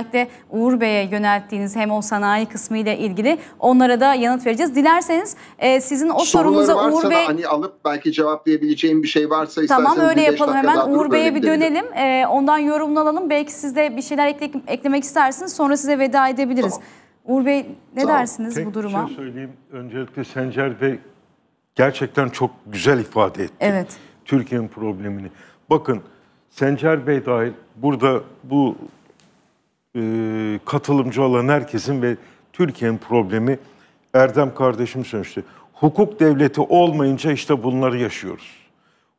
Özellikle Uğur Bey'e yönelttiğiniz hem o sanayi kısmı ile ilgili onlara da yanıt vereceğiz. Dilerseniz e, sizin o sorunuza varsa Uğur Bey... Da hani alıp belki cevaplayabileceğim bir şey varsa Tamam isterseniz öyle bir beş yapalım dakika hemen. daha durup Uğur Bey'e öyle bir gidelim. dönelim. E, ondan yorumunu alalım. Belki siz de bir şeyler ekle, eklemek istersiniz. Sonra size veda edebiliriz. Tamam. Uğur Bey ne olun. dersiniz Tek bu bir duruma? şey söyleyeyim. Öncelikle Sencer Bey gerçekten çok güzel ifade etti. Evet. Türkiye'nin problemini. Bakın Sencer Bey dahil burada bu e, katılımcı olan herkesin ve Türkiye'nin problemi Erdem kardeşim söylemişti. Hukuk devleti olmayınca işte bunları yaşıyoruz.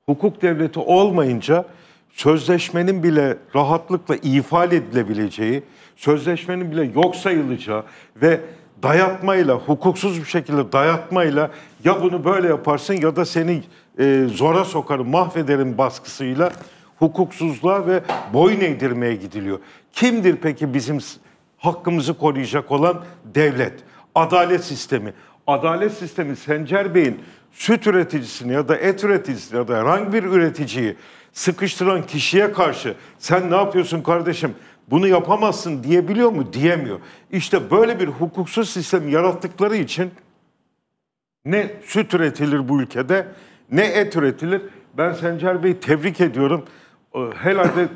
Hukuk devleti olmayınca sözleşmenin bile rahatlıkla ifade edilebileceği, sözleşmenin bile yok sayılacağı ve dayatmayla, hukuksuz bir şekilde dayatmayla ya bunu böyle yaparsın ya da seni e, zora sokarım, mahvederim baskısıyla hukuksuzluğa ve boyun eğdirmeye gidiliyor. Kimdir peki bizim hakkımızı koruyacak olan devlet? Adalet sistemi. Adalet sistemi Sencer Bey'in süt üreticisini ya da et üreticisini ya da herhangi bir üreticiyi sıkıştıran kişiye karşı sen ne yapıyorsun kardeşim bunu yapamazsın diyebiliyor mu? Diyemiyor. İşte böyle bir hukuksuz sistem yarattıkları için ne süt üretilir bu ülkede ne et üretilir. Ben Sencer Bey'i tebrik ediyorum. Ee, Herhalde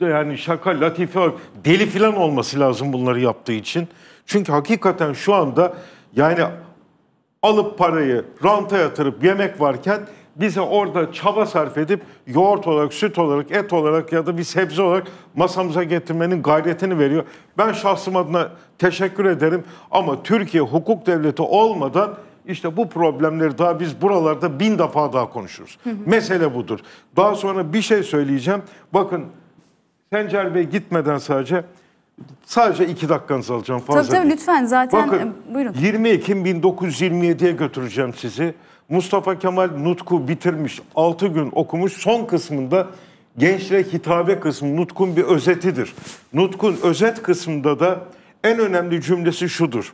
yani şaka, latife, deli falan olması lazım bunları yaptığı için. Çünkü hakikaten şu anda yani alıp parayı ranta yatırıp yemek varken bize orada çaba sarf edip yoğurt olarak, süt olarak, et olarak ya da bir sebze olarak masamıza getirmenin gayretini veriyor. Ben şahsım adına teşekkür ederim ama Türkiye hukuk devleti olmadan işte bu problemleri daha biz buralarda bin defa daha konuşuruz. Mesele budur. Daha sonra bir şey söyleyeceğim. Bakın Sencer Bey gitmeden sadece sadece iki dakikanızı alacağım fazla Tabii tabii değil. lütfen zaten Bakın e, buyurun. 20 Ekim 1927'ye götüreceğim sizi. Mustafa Kemal Nutku bitirmiş. 6 gün okumuş. Son kısmında gençlere hitabe kısmı Nutkun bir özetidir. Nutkun özet kısmında da en önemli cümlesi şudur.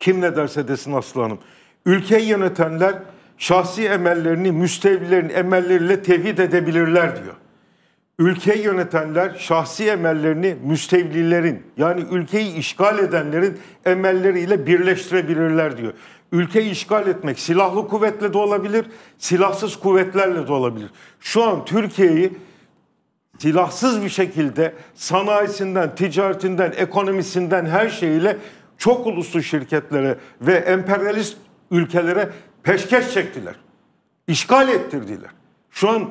Kim ne derse desin Aslı Hanım. Ülkeyi yönetenler şahsi emellerini müstevlilerin emelleriyle tevhid edebilirler diyor. Ülkeyi yönetenler şahsi emellerini müstevlilerin yani ülkeyi işgal edenlerin emelleriyle birleştirebilirler diyor. Ülkeyi işgal etmek silahlı kuvvetle de olabilir, silahsız kuvvetlerle de olabilir. Şu an Türkiye'yi silahsız bir şekilde sanayisinden, ticaretinden, ekonomisinden her şeyiyle çok uluslu şirketlere ve emperyalist ülkelere peşkeş çektiler. İşgal ettirdiler. Şu an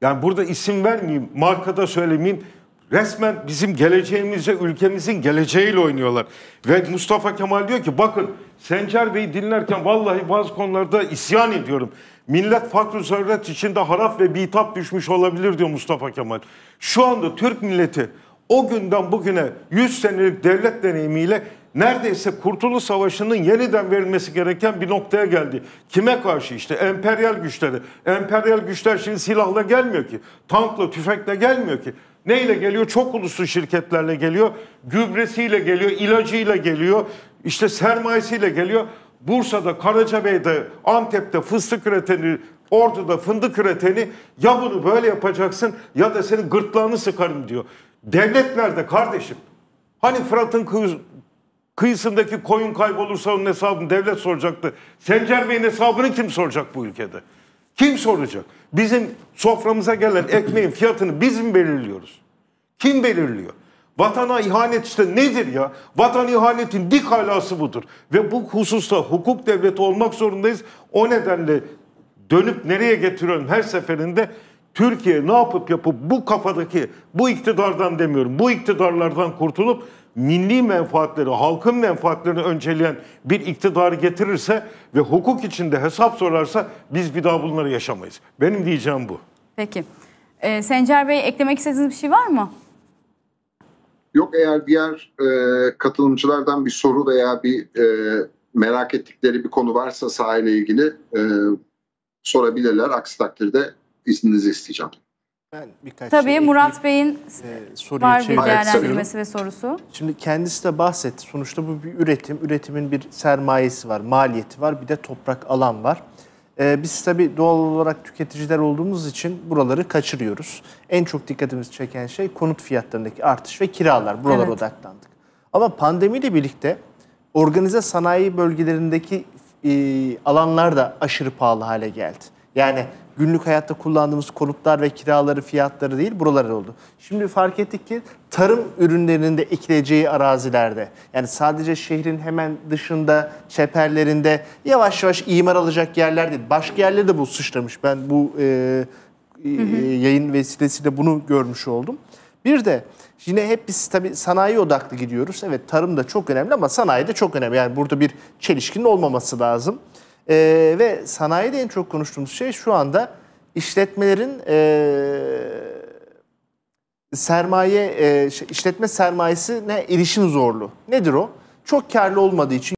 yani burada isim vermeyeyim, markada söylemeyeyim. Resmen bizim geleceğimize, ülkemizin geleceğiyle oynuyorlar. Ve Mustafa Kemal diyor ki bakın Sencer Bey'i dinlerken vallahi bazı konularda isyan ediyorum. Millet fakr zaruret içinde harap ve bitap düşmüş olabilir diyor Mustafa Kemal. Şu anda Türk milleti o günden bugüne 100 senelik devlet deneyimiyle neredeyse Kurtuluş Savaşı'nın yeniden verilmesi gereken bir noktaya geldi. Kime karşı işte? Emperyal güçleri. Emperyal güçler şimdi silahla gelmiyor ki. Tankla, tüfekle gelmiyor ki. Neyle geliyor? Çok uluslu şirketlerle geliyor. Gübresiyle geliyor, ilacıyla geliyor. işte sermayesiyle geliyor. Bursa'da, Karacabey'de, Antep'te fıstık üreteni, Ordu'da fındık üreteni ya bunu böyle yapacaksın ya da senin gırtlağını sıkarım diyor. Devlet nerede kardeşim? Hani Fırat'ın kıyısındaki koyun kaybolursa onun hesabını devlet soracaktı. Sencer Bey'in hesabını kim soracak bu ülkede? Kim soracak? Bizim soframıza gelen ekmeğin fiyatını biz mi belirliyoruz? Kim belirliyor? Vatana ihanet işte nedir ya? Vatan ihanetin dik halası budur. Ve bu hususta hukuk devleti olmak zorundayız. O nedenle dönüp nereye getiriyorum her seferinde Türkiye ne yapıp yapıp bu kafadaki bu iktidardan demiyorum bu iktidarlardan kurtulup milli menfaatleri, halkın menfaatlerini önceleyen bir iktidarı getirirse ve hukuk içinde hesap sorarsa biz bir daha bunları yaşamayız. Benim diyeceğim bu. Peki. E, Sencer Bey eklemek istediğiniz bir şey var mı? Yok eğer diğer e, katılımcılardan bir soru veya bir e, merak ettikleri bir konu varsa sahayla ilgili e, sorabilirler. Aksi takdirde izninizi isteyeceğim. Ben birkaç Tabii şey Murat Bey'in e, var bir değerlendirmesi ve sorusu. Şimdi kendisi de bahsetti. Sonuçta bu bir üretim. Üretimin bir sermayesi var, maliyeti var, bir de toprak alan var. Ee, biz tabii doğal olarak tüketiciler olduğumuz için buraları kaçırıyoruz. En çok dikkatimizi çeken şey konut fiyatlarındaki artış ve kiralar. Buralara Evet. odaklandık. Ama pandemiyle birlikte organize sanayi bölgelerindeki e, alanlar da aşırı pahalı hale geldi. Yani günlük hayatta kullandığımız konutlar ve kiraları fiyatları değil buralar oldu. Şimdi fark ettik ki tarım ürünlerinin de ekileceği arazilerde yani sadece şehrin hemen dışında çeperlerinde yavaş yavaş imar alacak yerler değil. Başka yerlerde de bu sıçramış. Ben bu e, e, yayın vesilesiyle bunu görmüş oldum. Bir de yine hep biz tabii sanayi odaklı gidiyoruz. Evet tarım da çok önemli ama sanayi de çok önemli. Yani burada bir çelişkinin olmaması lazım. Ee, ve sanayide en çok konuştuğumuz şey şu anda işletmelerin ee, sermaye, şey, işletme sermayesine erişim zorluğu. Nedir o? Çok karlı olmadığı için